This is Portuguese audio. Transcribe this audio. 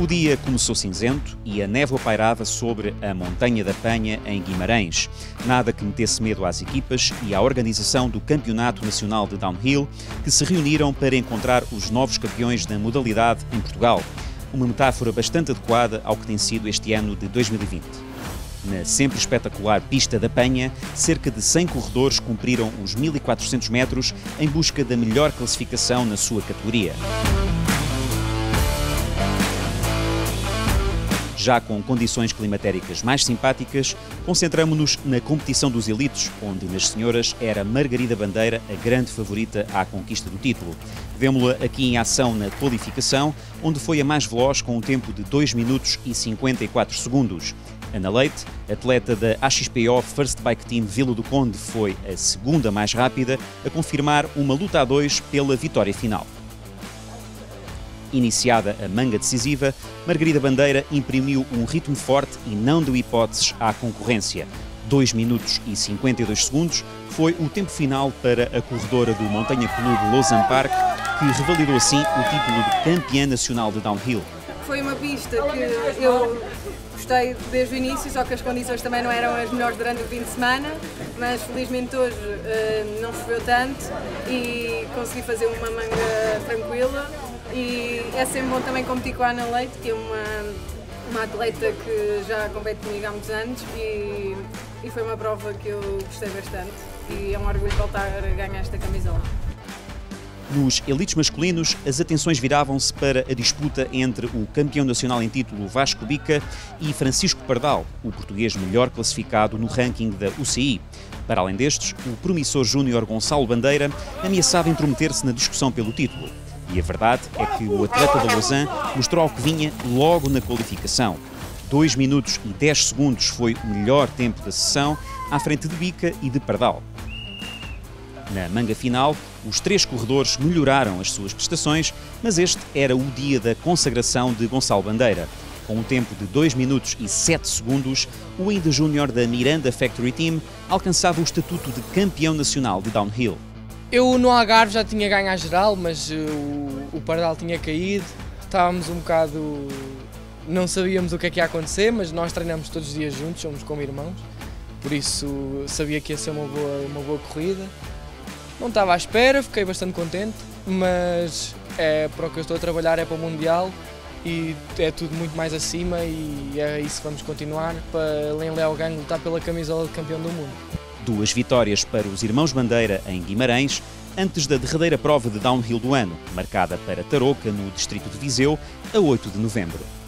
O dia começou cinzento e a névoa pairava sobre a Montanha da Penha, em Guimarães. Nada que metesse medo às equipas e à organização do Campeonato Nacional de Downhill, que se reuniram para encontrar os novos campeões da modalidade em Portugal. Uma metáfora bastante adequada ao que tem sido este ano de 2020. Na sempre espetacular pista da Penha, cerca de 100 corredores cumpriram os 1400 metros em busca da melhor classificação na sua categoria. Já com condições climatéricas mais simpáticas, concentramos-nos na competição dos elites, onde nas senhoras era Margarida Bandeira a grande favorita à conquista do título. Vemo-la aqui em ação na qualificação, onde foi a mais veloz com um tempo de 2 minutos e 54 segundos. Ana Leite, atleta da AXPO First Bike Team Vila do Conde, foi a segunda mais rápida a confirmar uma luta a dois pela vitória final. Iniciada a manga decisiva, Margarida Bandeira imprimiu um ritmo forte e não deu hipóteses à concorrência. 2 minutos e 52 segundos foi o tempo final para a corredora do Montanha Clube Lausanne Park, que revalidou assim o título de campeã nacional de downhill. Foi uma pista que eu gostei desde o início, só que as condições também não eram as melhores durante o fim de semana, mas felizmente hoje uh, não choveu tanto e consegui fazer uma manga tranquila e é sempre bom também competir com a Ana Leite, que é uma, uma atleta que já compete comigo há muitos anos e, e foi uma prova que eu gostei bastante e é um orgulho voltar a ganhar esta camisola. Nos elites masculinos, as atenções viravam-se para a disputa entre o campeão nacional em título Vasco Bica e Francisco Pardal, o português melhor classificado no ranking da UCI. Para além destes, o promissor júnior Gonçalo Bandeira ameaçava intrometer-se na discussão pelo título. E a verdade é que o atleta da Lausanne mostrou que vinha logo na qualificação. 2 minutos e 10 segundos foi o melhor tempo da sessão, à frente de Bica e de Pardal. Na manga final, os três corredores melhoraram as suas prestações, mas este era o dia da consagração de Gonçalo Bandeira. Com um tempo de 2 minutos e 7 segundos, o ainda júnior da Miranda Factory Team alcançava o estatuto de campeão nacional de downhill. Eu no Algarve já tinha ganho a geral, mas uh, o, o Pardal tinha caído, estávamos um bocado. não sabíamos o que é que ia acontecer, mas nós treinamos todos os dias juntos, somos como irmãos, por isso sabia que ia ser uma boa, uma boa corrida. Não estava à espera, fiquei bastante contente, mas é para o que eu estou a trabalhar é para o Mundial e é tudo muito mais acima e é isso que vamos continuar para Len Léo Gang lutar pela camisola de campeão do mundo. Duas vitórias para os irmãos Bandeira em Guimarães, antes da derradeira prova de downhill do ano, marcada para Tarouca, no distrito de Viseu, a 8 de novembro.